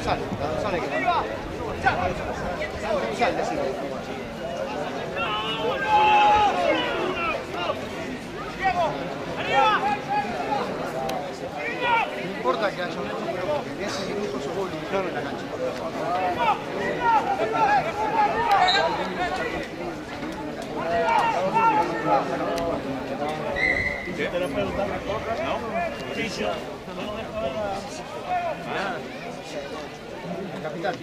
No importa que haya un equipo que de ese minuto se vuelve un claro en la cancha. Capitán.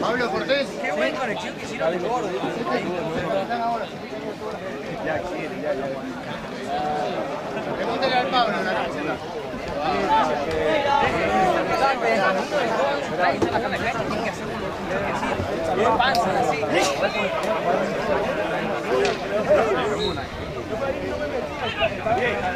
Pablo Cortés. Qué buena conexión que hicieron de gordo. Ya quiere, ya, ya. Pregúntale al Pablo la cancha. Así, Yeah.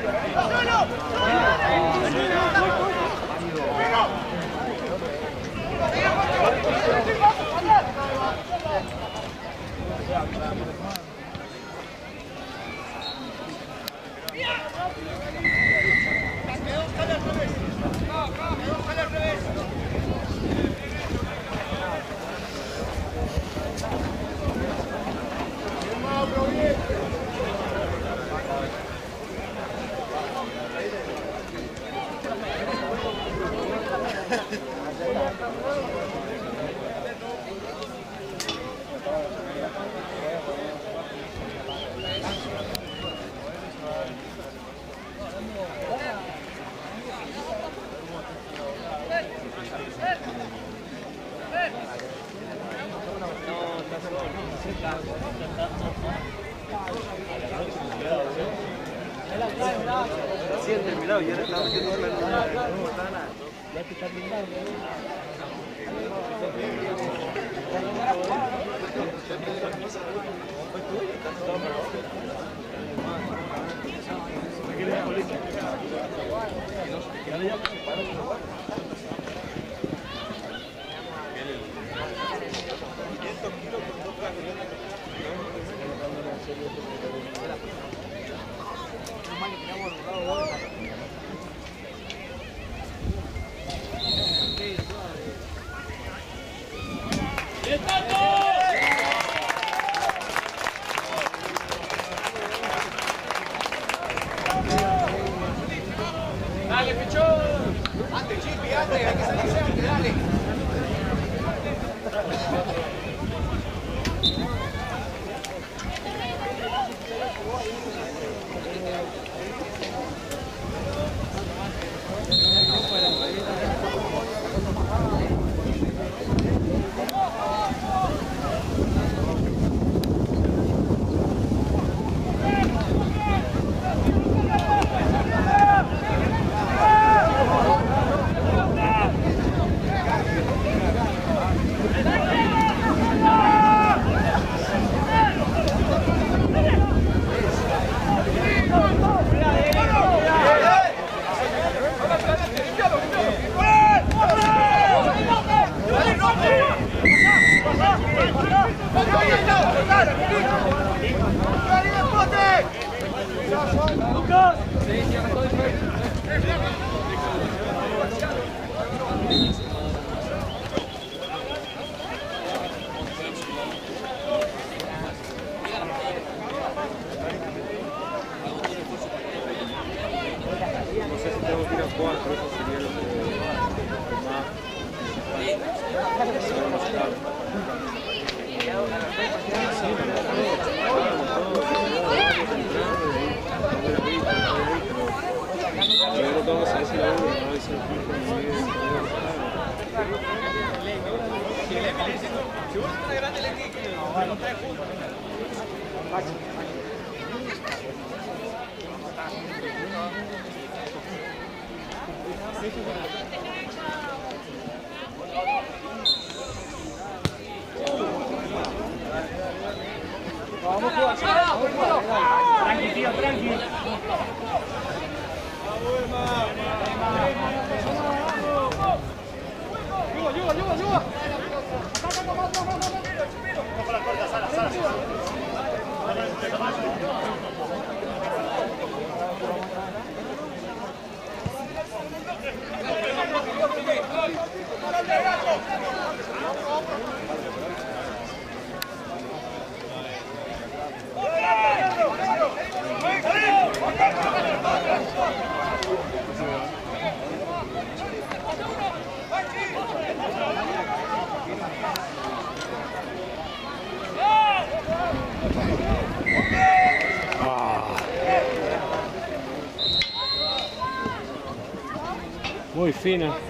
Fina.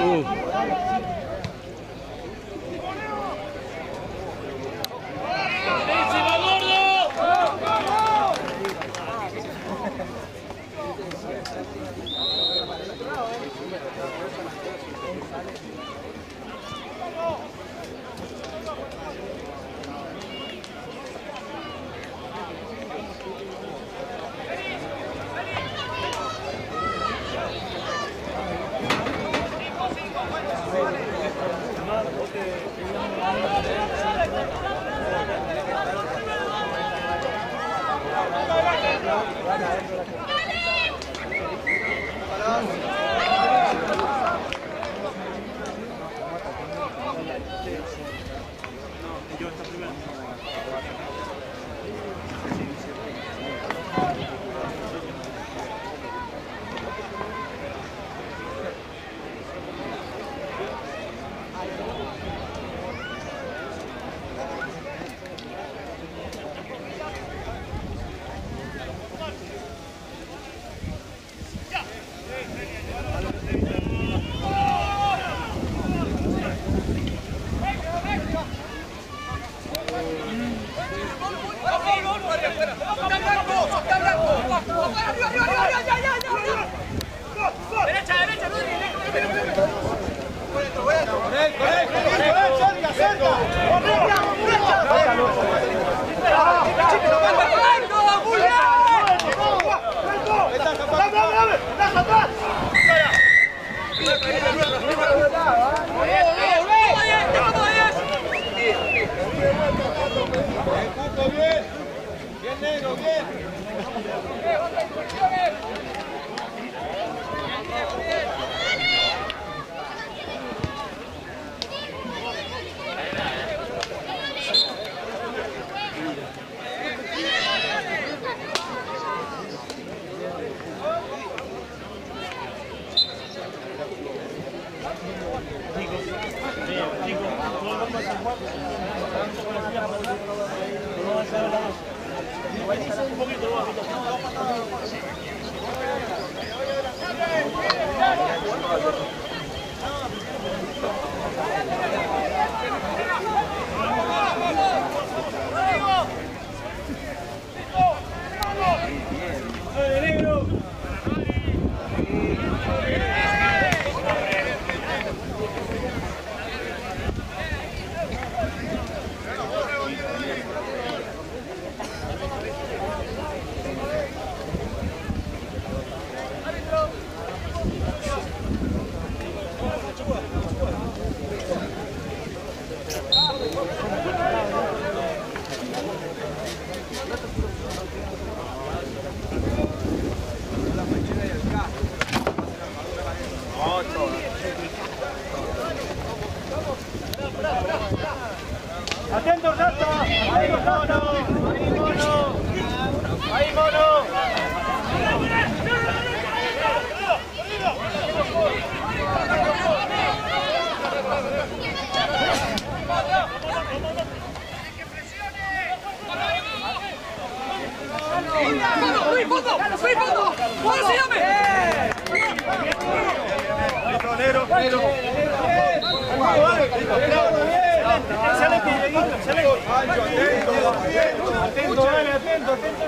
오. Un poquito Atento, Rata. Ahí, mono. Ahí, mono. Ahí, mono. ¡Luis, fondo! ¡Luis! ¿Cómo se llame? Excelente, excelente. Atento, dale, atento, atento.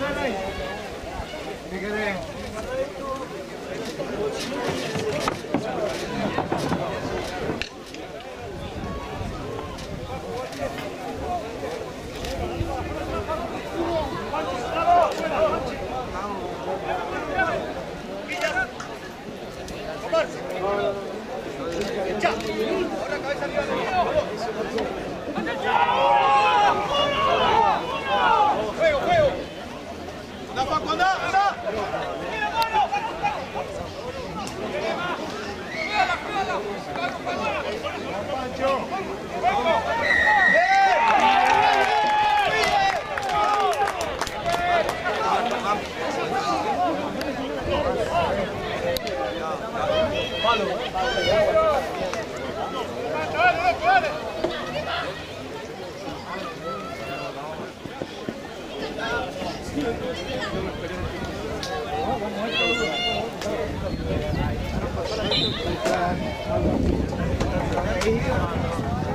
dale. Juego, juego. ¡Anda, Paco,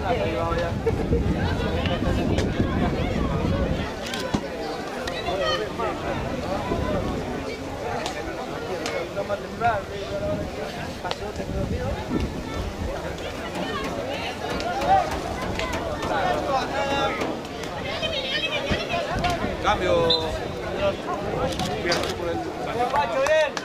Ahí, ahí va, ya. Cambio. Bien.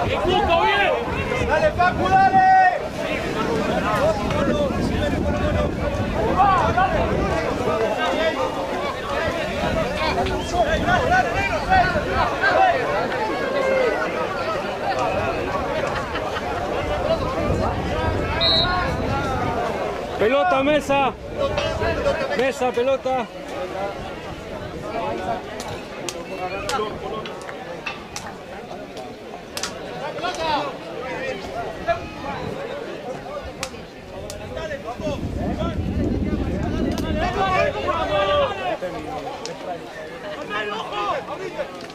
¡Silencio! ¡Bien, dale! ¡Bien! ¡Eso es el ataque! ¡Dale, Guachi, dale! ¡Dale, Guachi, dale!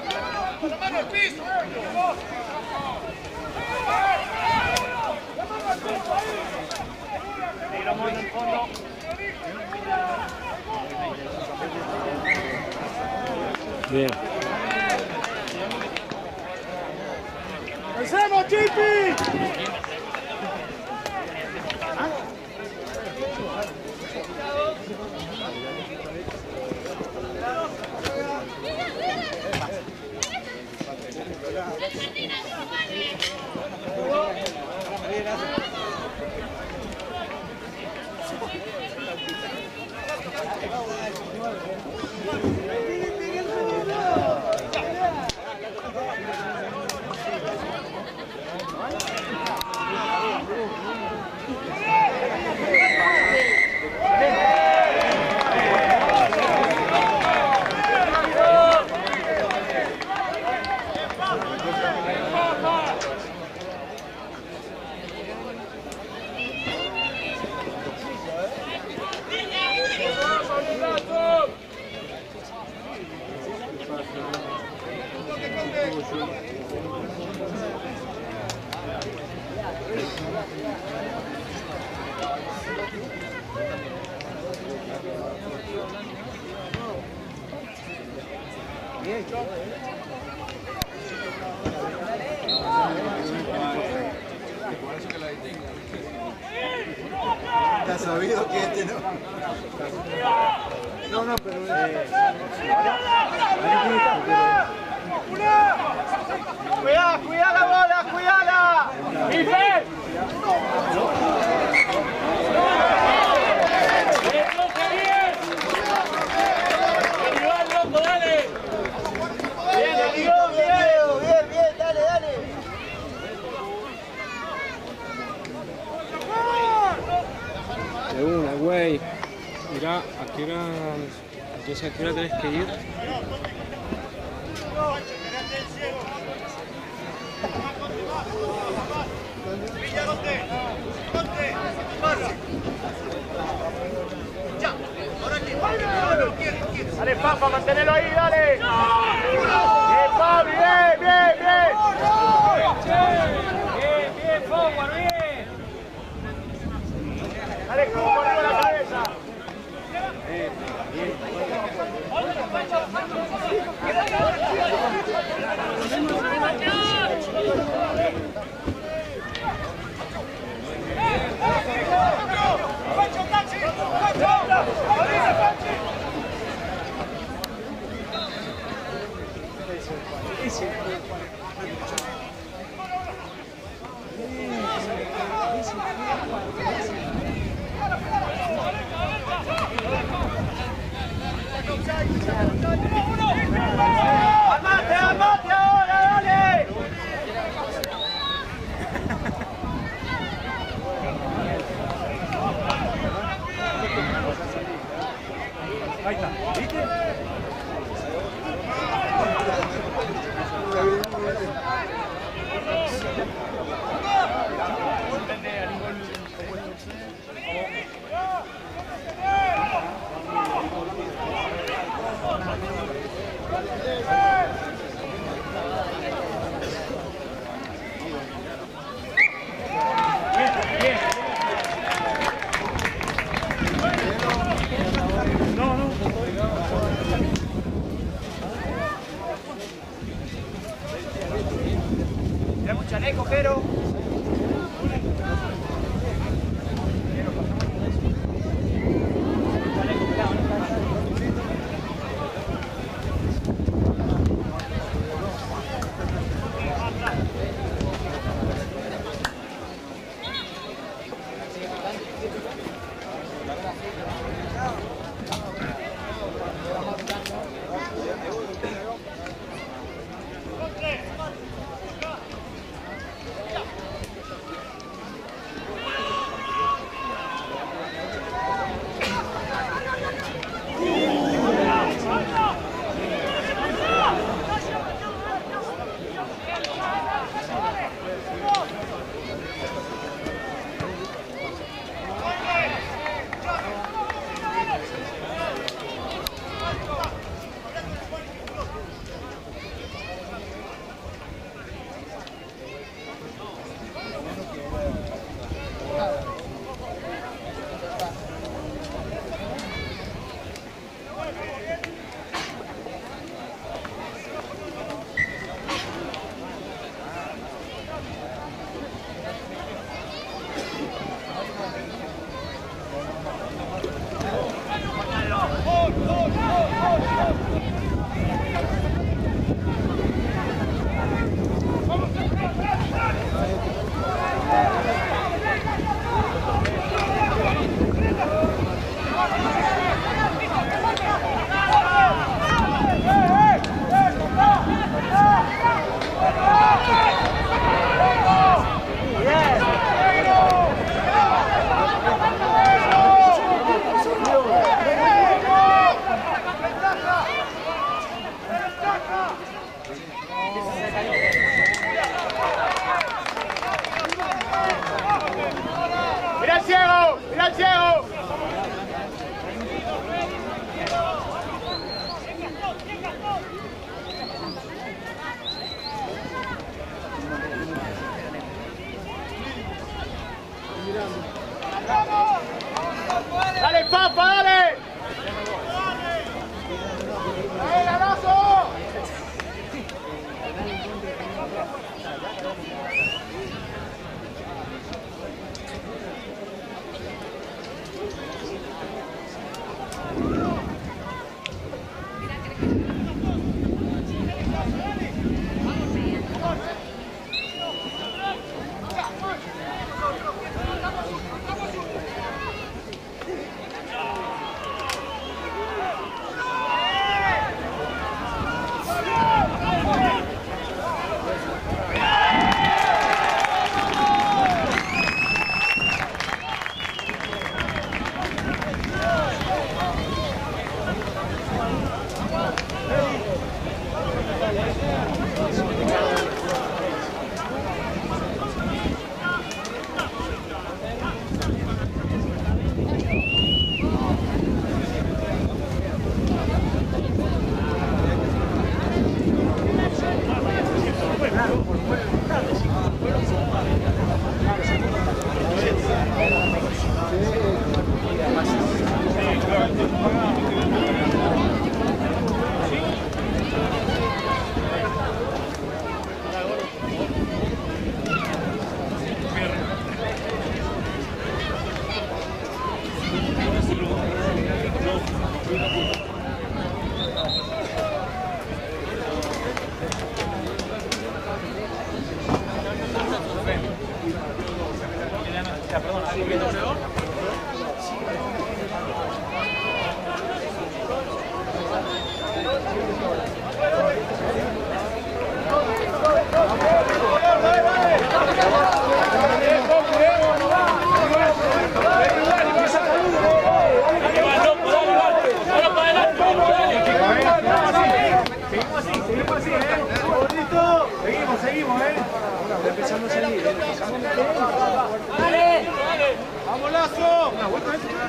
¡Dale, Pacu, dale! Pelota, mesa. Mesa, pelota. ¡Rápido la otra, vamos! Bien. ¡Hacemos, Chipi!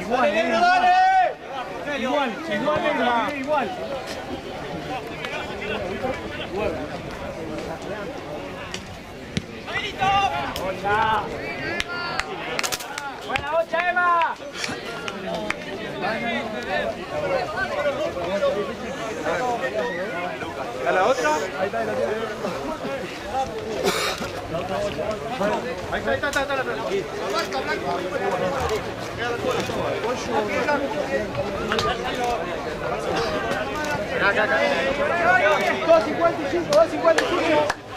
¡Igual, negro, dale! Igual, igual, negra, igual. ¡Buena bocha, Emma! ¿A la otra? Ahí está, ahí la está, ahí está, está. 255, 255.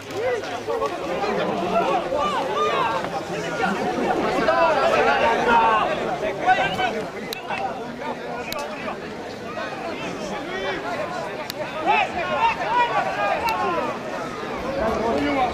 No, ahí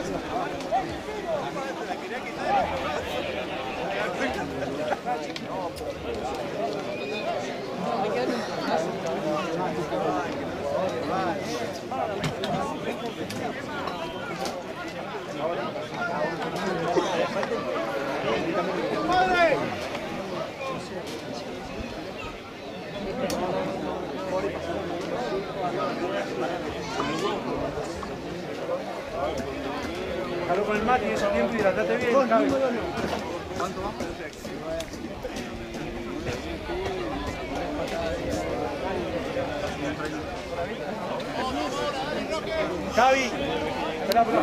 que se Bájalo con el mate y eso tiempo hidratate bien. ¿Cuánto va? Javi, espera, espera.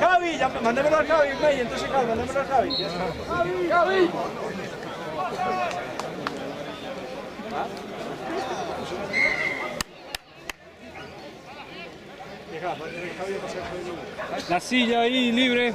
Javi, ya, mándamelo al Javi, May, entonces Javi, mándamelo al Javi. Javi, Javi. La silla ahí libre.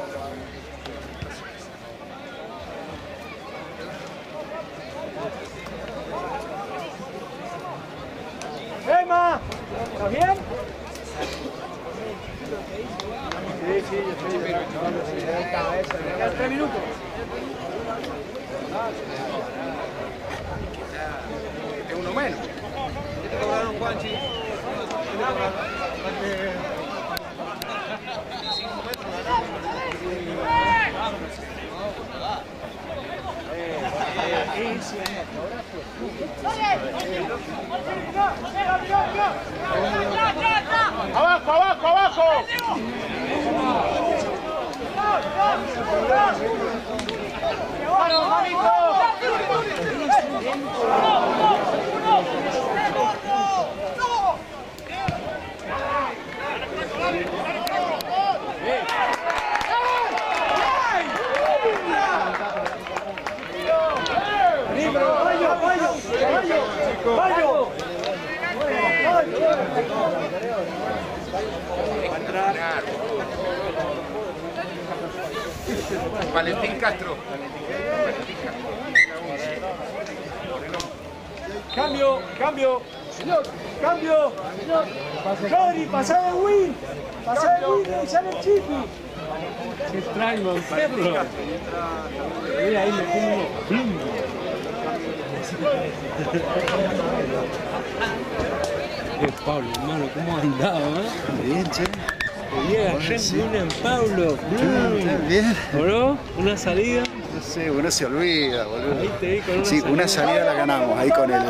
Se olvida, boludo. Ahí te vi con una Sí, salida. una salida la ganamos ahí con el.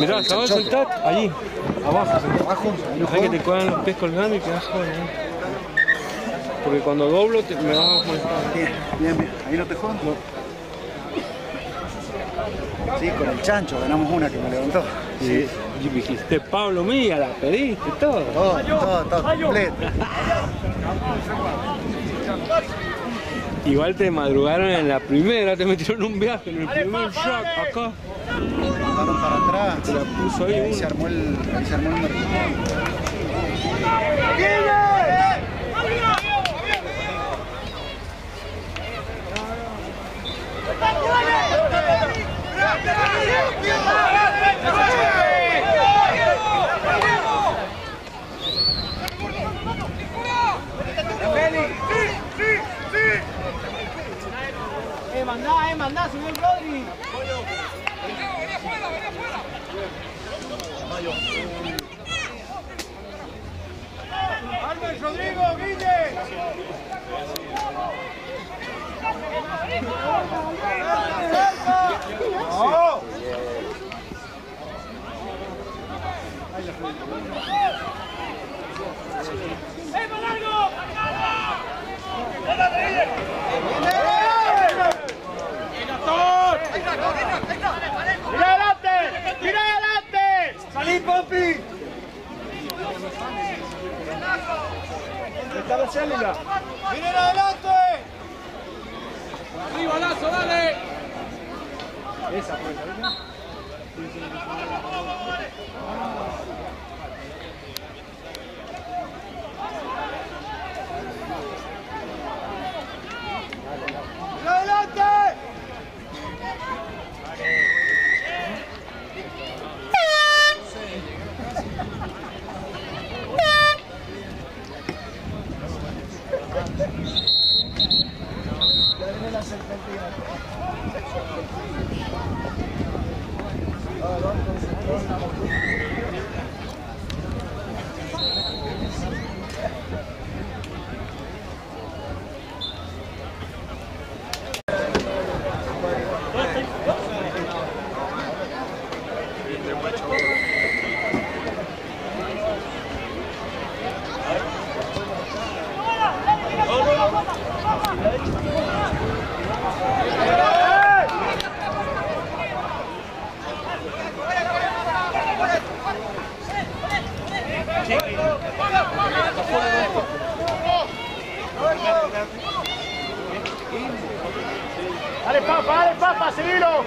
Mirá, el acabas de soltar. Allí, abajo. Abajo, no Hay que te cuelgan los pies colgando y quedas joven. ¿eh? Porque cuando doblo te, me vas a molestar. Bien, bien, bien. Ahí no te jodan. Sí, con el chancho ganamos una que me levantó. Sí. Y me dijiste, Pablo, mía, la pediste, todo. Todo, todo, todo completo. Igual te madrugaron en la primera, te metieron un viaje, en el primer shock acá. La para atrás, te la puso ahí. Ahí se armó el, ahí se armó el mercado. Mandá, subió el Rodri. Albert, Rodrigo, Guille. ¡Mira adelante! ¡Mira adelante! ¡Salí, papi! Está la célula. ¡Miren adelante! Arriba, Lazo, dale. Esa puerta, ¿viste? ¡Mira adelante! Dale, papa, dale, papa, seguilo.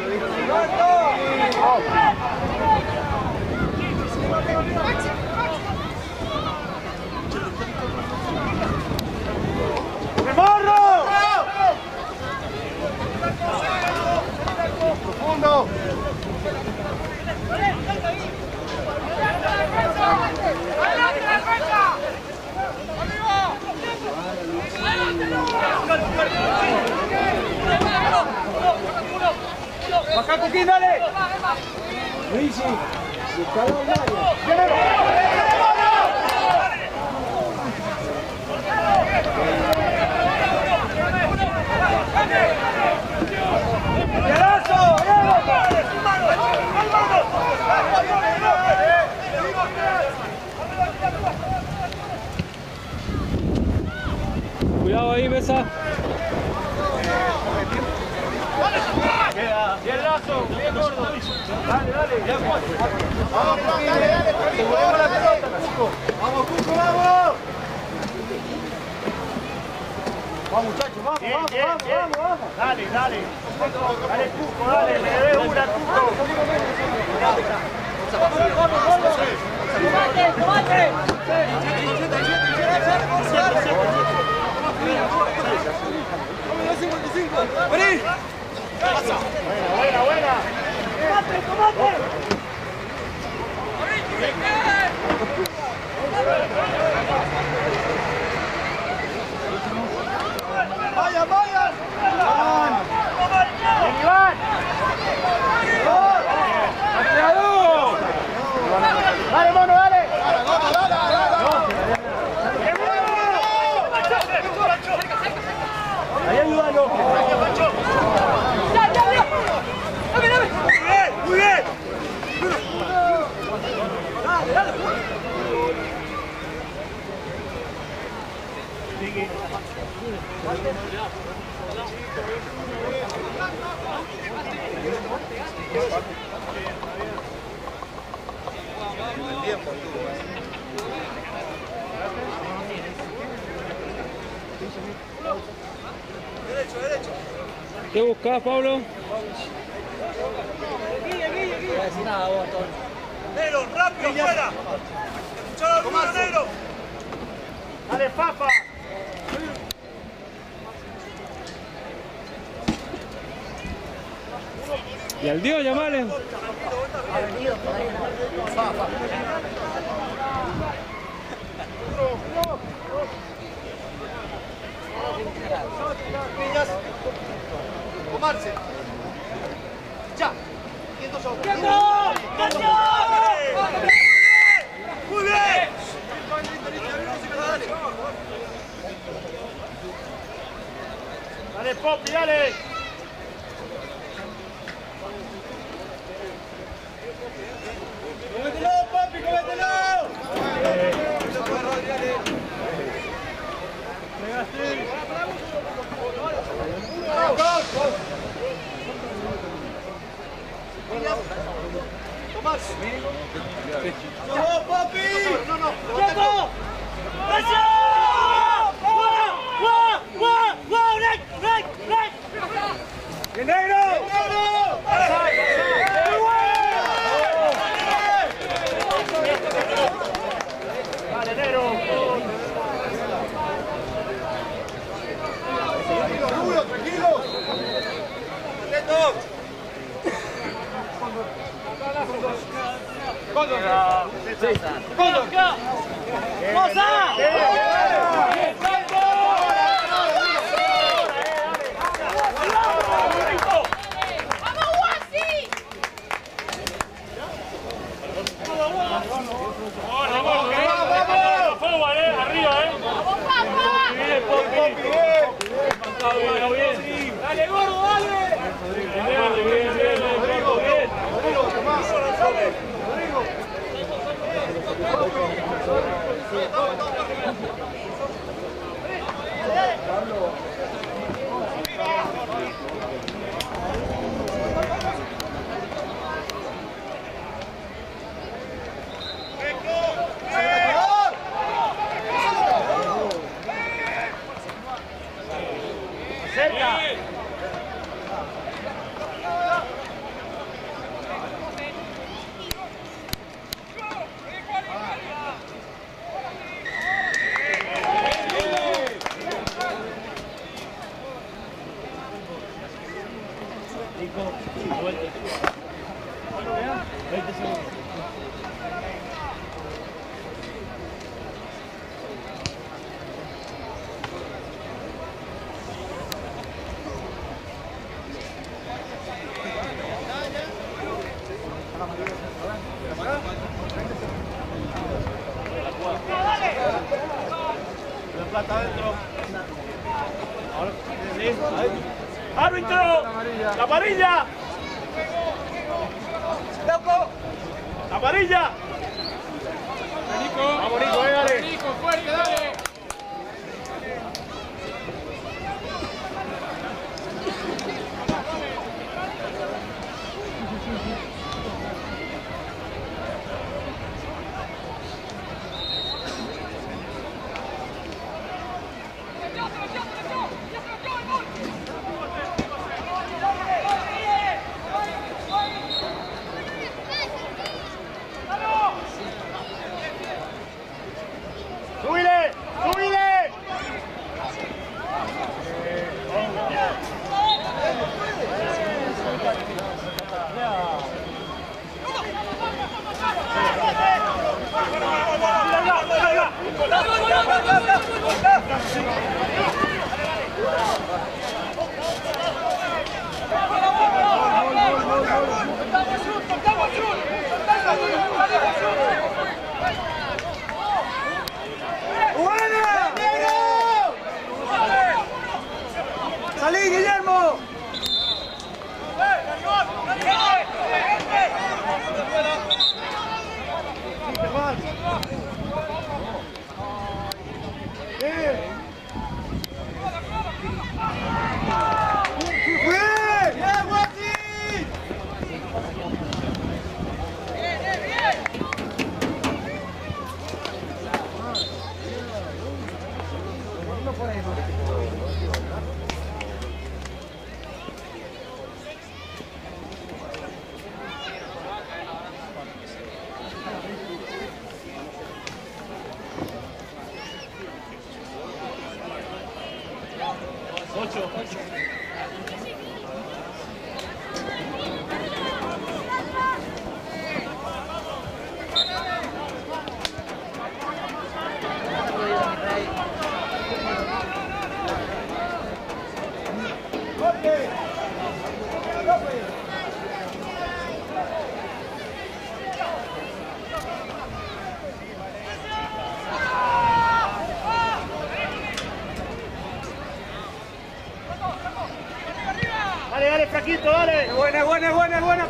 ¡De morro! Profundo. Baja, Coquín, dale. Luigi. Cuidado ahí, Mesa. Bien gordo. Dale, dale. Vamos, Juan, dale, dale. La pelota, chicos. Vamos, Cuco, vamos. Vamos, muchachos, vamos, Bien, vamos, bien, vamos, bien. vamos, vamos. Dale, dale. Dale, Cuco, dale. Le una, Cuco. Buena, buena, buena. Vaya, vaya. Ahí ayúdalo. Muy bien. ¿Qué buscás, Pablo? Nero, rápido, fuera. Chalo, Bruno, Nero. Dale, Papa. Y al Dios llamarle. Niñas. Ya. ¡Muy bien! Dale, Popi, dale. Grenade! Dale, gordo, dale. Pablo. uno por ahí. Ocho. Ocho.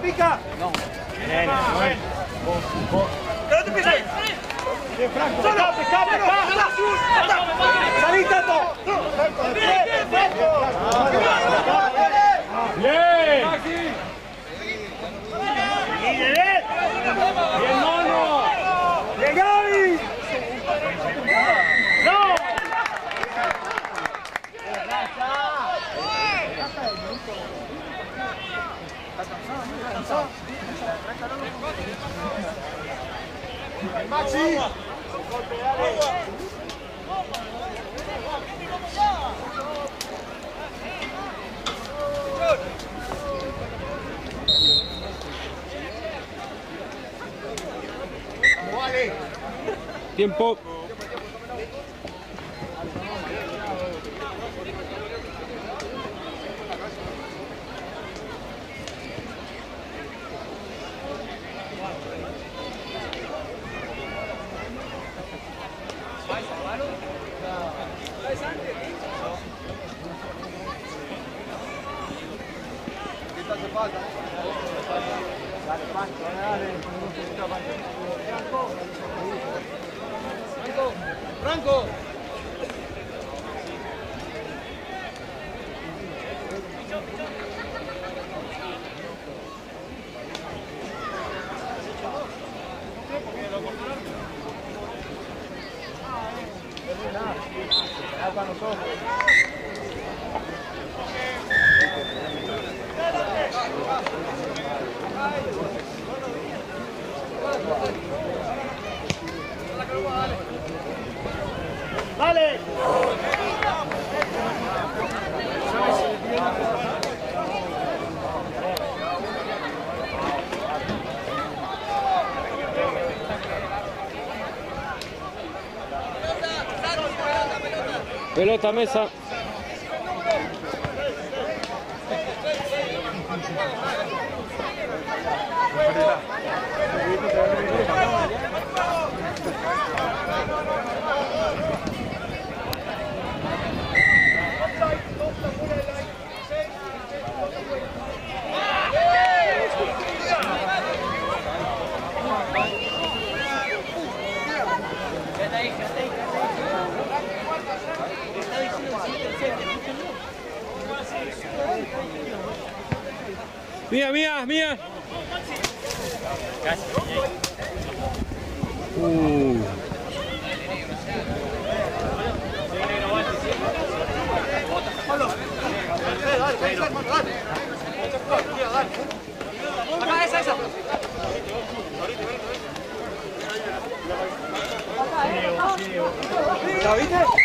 Pica. Bien, bueno. ¡Que no te pises! Bien, Franco. ¡Escape, escape, escape! ¡Salí, Tato! Bien. ¡Y de bien! Bien, mono. Bien, Gaby. ¡No! Tiempo. ¡Dale! Pelota, mesa. Mía, mía, mía. Uh. Acá, esa, esa. ¿La viste?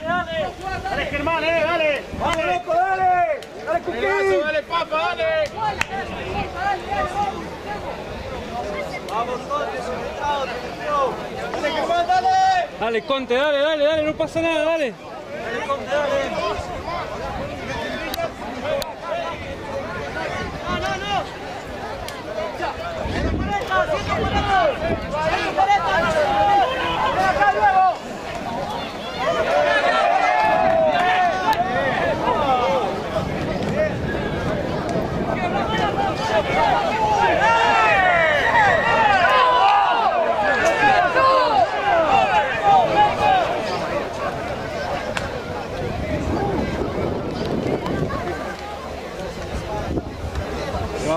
¡Dale! ¡Dale, Germán! ¡Dale! ¡Vamos, loco, dale! ¡Dale! Dale, dale. ¡Dale, dale! Dale, Conte, dale, dale, dale, no pasa nada, dale. Va a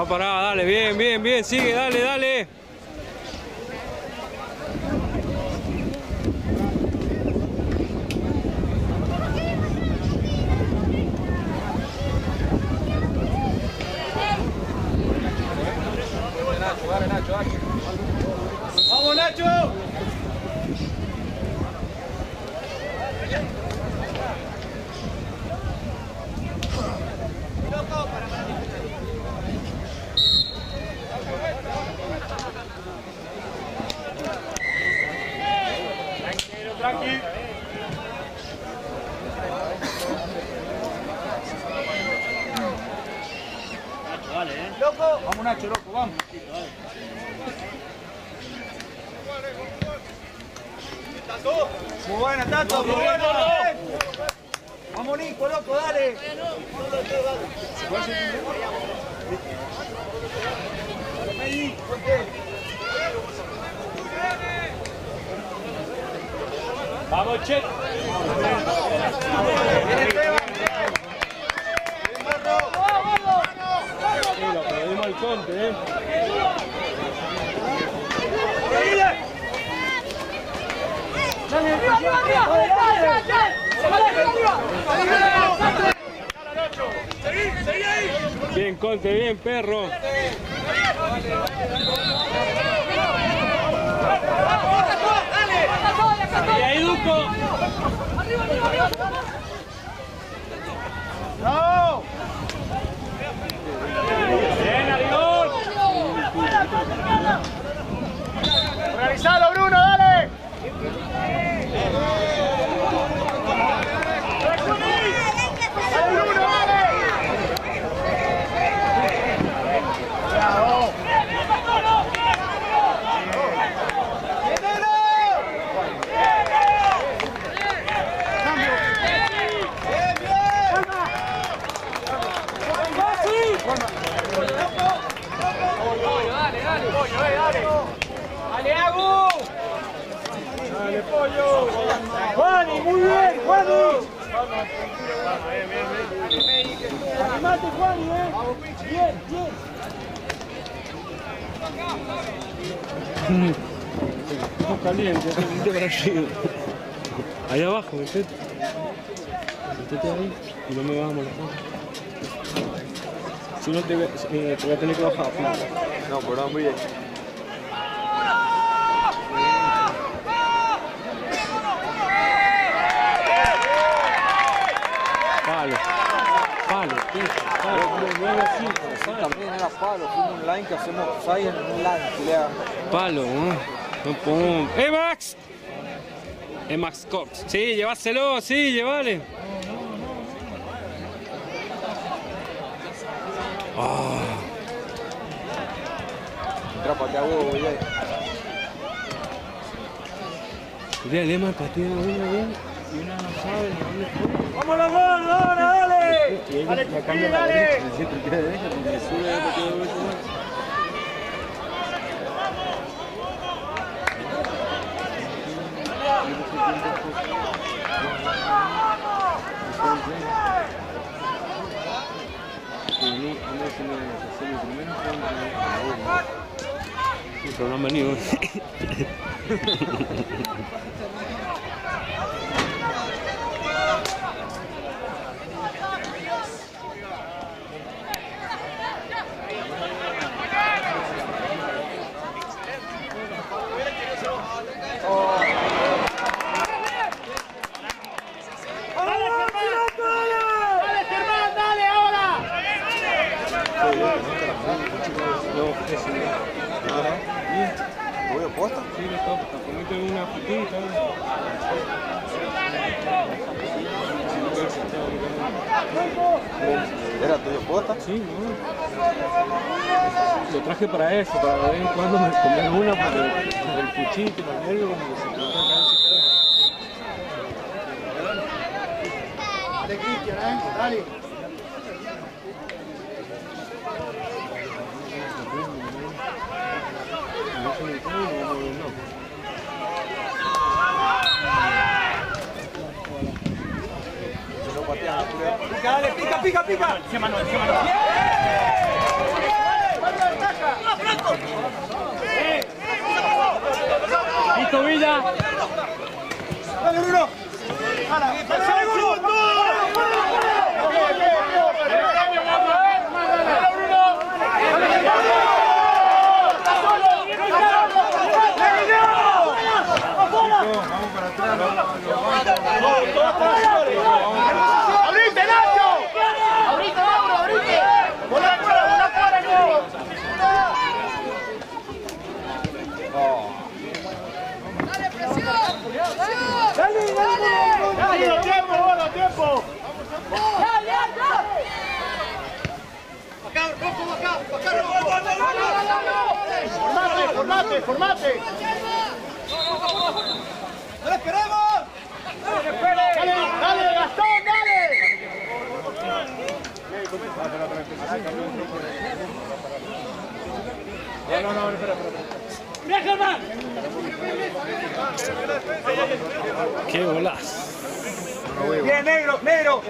parar, dale, bien, bien, bien, sigue, dale, dale. tranqui. Loco. Vamos Nacho, loco, vamos. Muy buena, Tato, muy buena. Vamos Nico, loco, dale. Vamos, Che. Sí, lo perdimos al conte, ¿eh? Bien, conte, bien, perro. Y ahí, Duco. Bien, Arigón. Organizalo, Bruno, dale. Bruno, dale. ¡Dale, Agu! Dale, pollo. Juani, muy bien, Juani. Animate, Juani, eh. Bien, bien. Estamos calientes, arriba. Ahí abajo, metete. Metete ahí y no me vas a molestar. Si no te, eh, te voy a tener que bajar. No, pero muy bien. Palo. Palo, tío. Palo, palo. También era palo, fuimos un line que hacemos en un line, culea. Palo, ¿no? No pongo. ¡Eh, Max! Es Max Cox. Sí, llévaselo, sí, llévale. Hago, güey. Mira, Lema patea una bien y una no sabe ni dónde fue. Vamos los dos, ahora, dale. Dale, a la dale. derecha, le siempre queda derecha porque sube de patea dos veces más. Sí, se me hace mi primero fue en el programa mío. ¡Dale, Germán, dale ahora! No, ese no. ¿Voy a posta? Sí, le está, está poniendo una putita. ¿Era tuyo posta? Sí, no. Lo traje para eso, para de vez en cuando me comer una porque por el cuchito y los nervios como que se me tocan Dale, Cristian, ¿eh? Dale. 你先搬走你先搬走 Formate, formate, formate. ¡No lo esperemos! ¡Dale, dale, Gastón, dale! Qué golazo. Bien, negro, negro.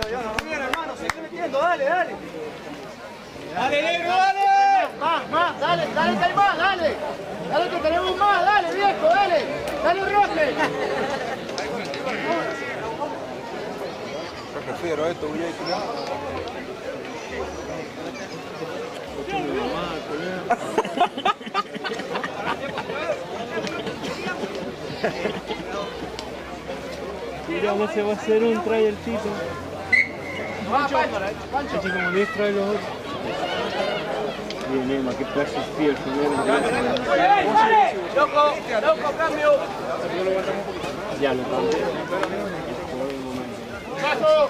Bien, hermano, sigue metiendo, dale, dale. Dale, negro, dale. Más, más, dale, dale que hay más, dale. Dale que tenemos más, dale, viejo, dale. Dale un roce. Yo prefiero esto, voy a ir Mira, no se va a hacer un trayercito. Así como 10 trae los otros. Bien, Emma, qué pedazo de frío el primero. Loco, loco, cambio. Ya lo cambié. Paso.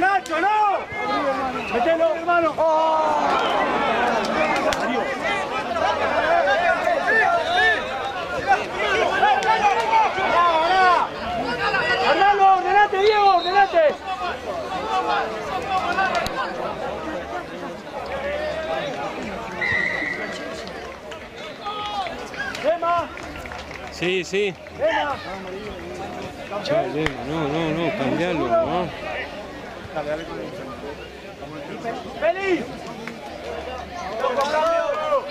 Nacho, no! ¡Mételo, hermano! ¡Arnaldo, ordenate, Diego, ordenate! ¡Emma! Sí, sí. ¡Emma! Chale, no, no, no, cambiarlo, no. ¡Feliz! ¡Loco, cambio!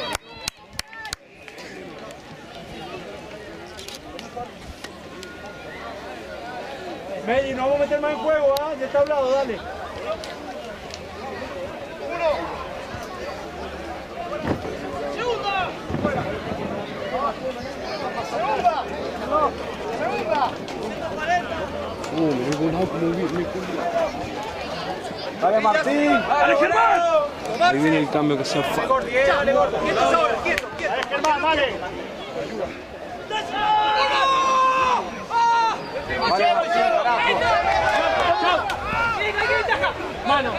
Meli, no vamos a meter más en juego, ¿ah? De este hablado, dale. Uh, me he volado como vi- me Dale, Martín. ¡Dale, Germán! Ahí viene el cambio que sea fa. Dale, gordo. Quieto, ahora, quieto, quieto. Dale, Germán, dale. Mano.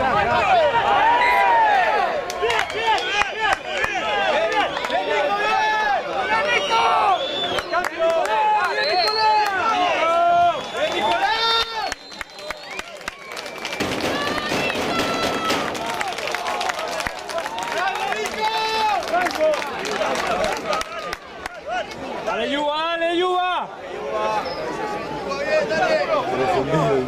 Dale, Dale,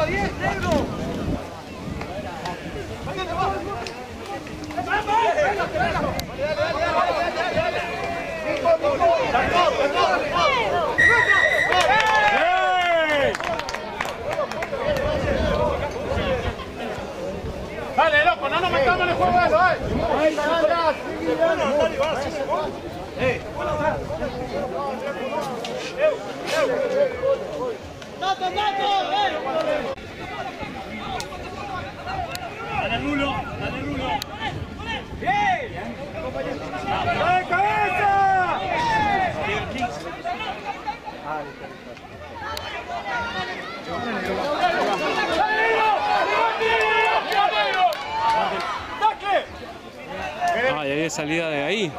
¡Corta bien, negro! ¡Váyate, vamos! ¡Vamos! ¡Tato, tato! Dale Rulo, dale Rulo. ¡Bien! ¡La cabeza! Ah, y hay salida de ahí.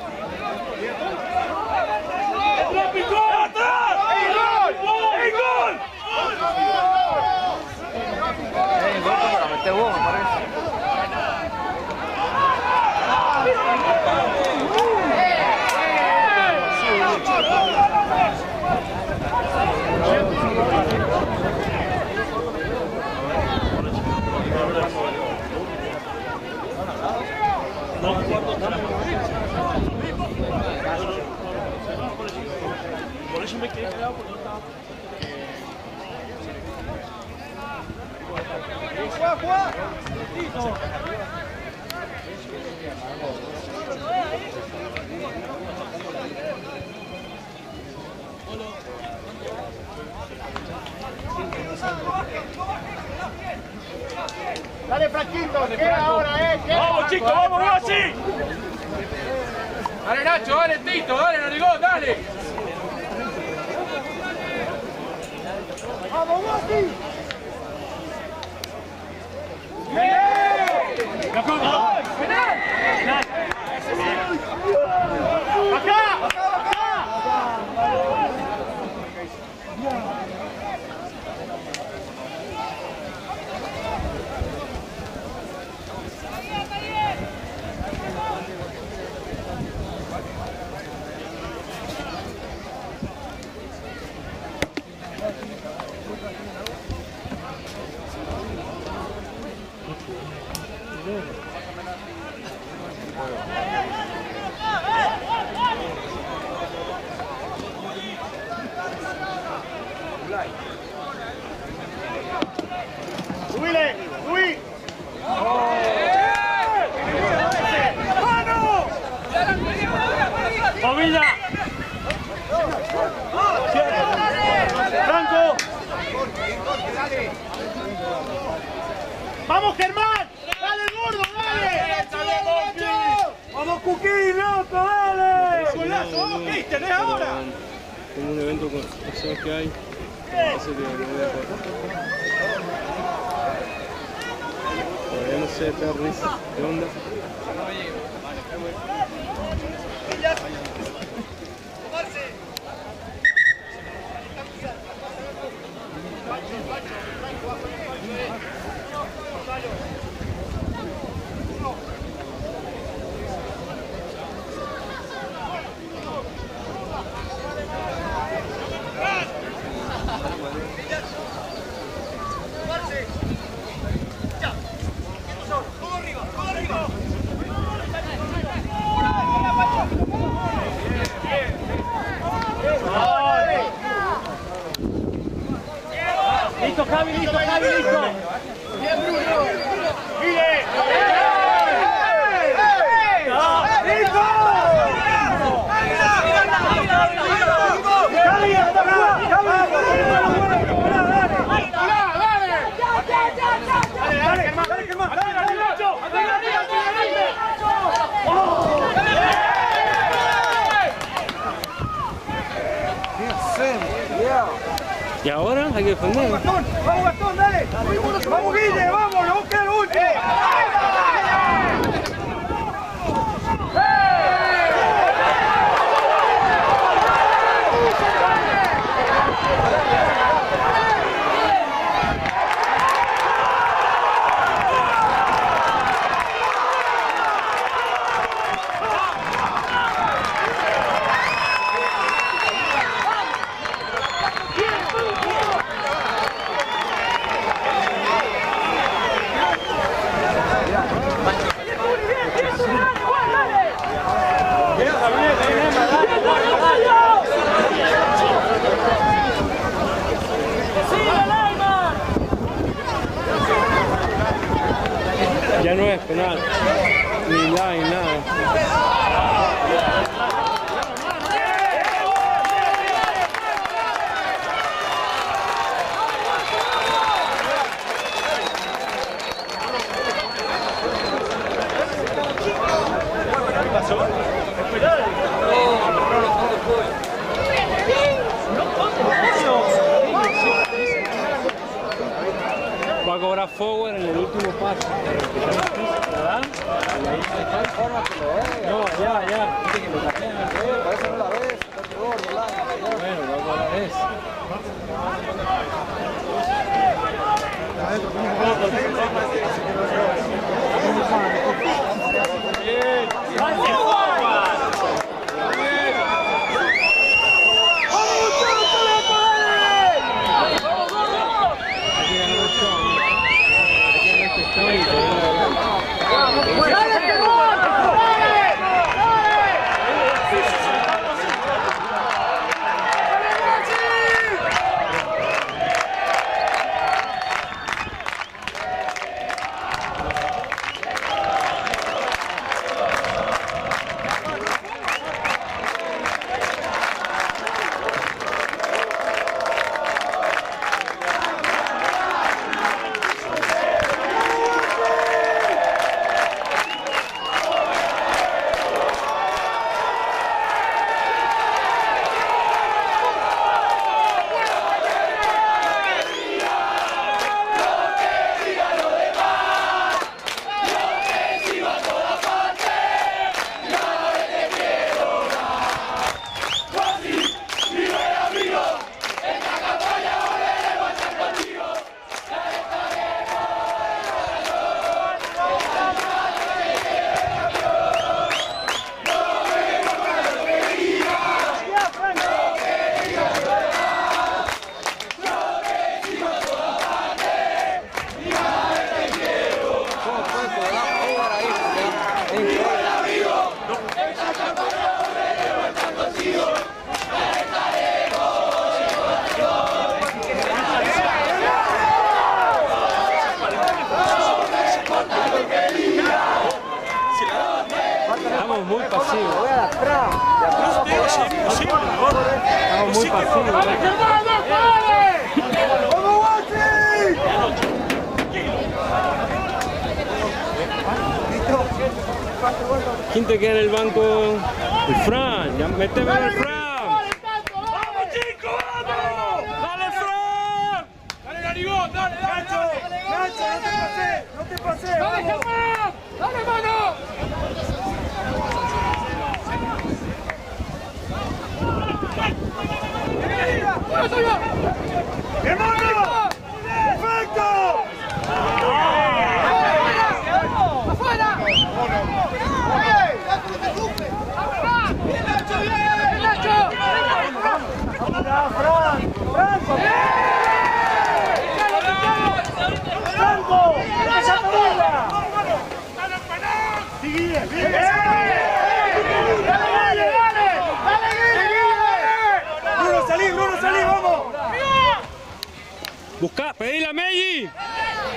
Buscá, pedile a Meji.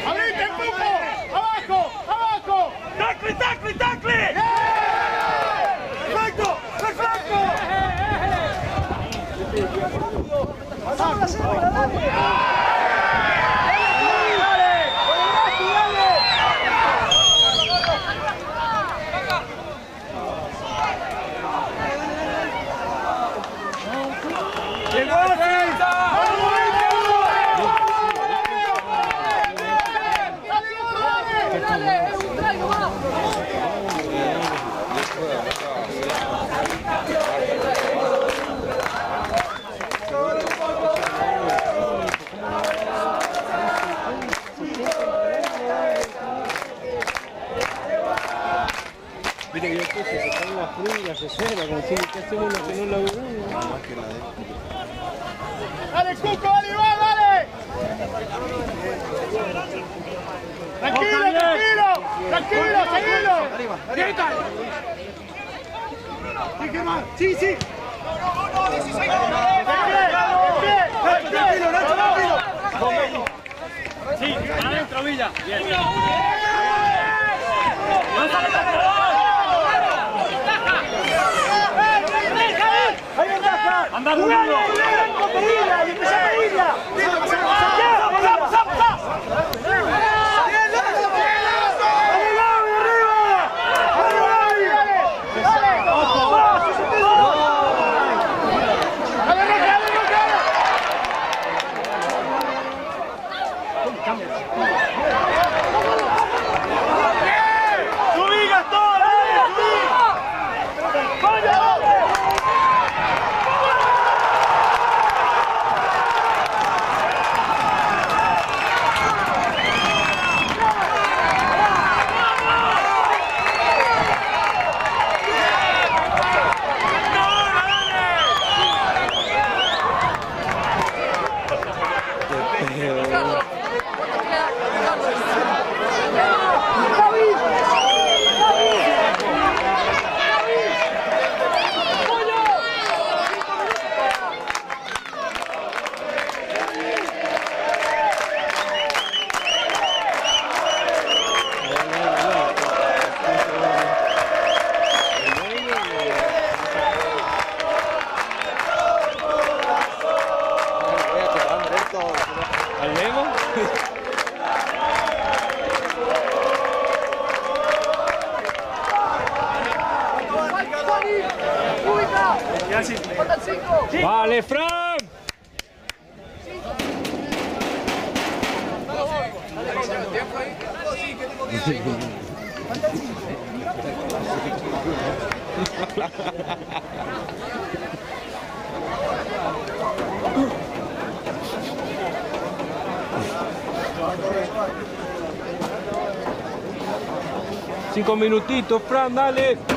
¡Abrite el pupo! ¡Abajo! ¡Abajo! ¡Tacle, tacle, tacle! ¡Eh! ¡Perfecto! ¡Perfecto! ¡Eh, eh, ¡Pasamos la célula, dale! Reservas, como si ¿qué hacemos los que no laburamos? Dale, Cuco, dale, va, dale. Tranquilo, tranquilo, tranquilo, seguilo. Sí, sí. Tranquilo, Nacho. Sí, adentro, Villa. Bien. Ventaja. Anda, Jugale, Bruno. jugale, con pedirla, y empezá a pedirla. Ya, pasá, pasá, pasá. Dale, Gaby, arriba. Dale, Gaby. Va, sí, sí, sí. Dale, Roque, dale, Roque, dale. Subí, Gastón, dale, subí. Vaya, dale. Voy a quedar recto. ¿Al Lego? Vale, Fran. Cinco minutitos, Fran, dale.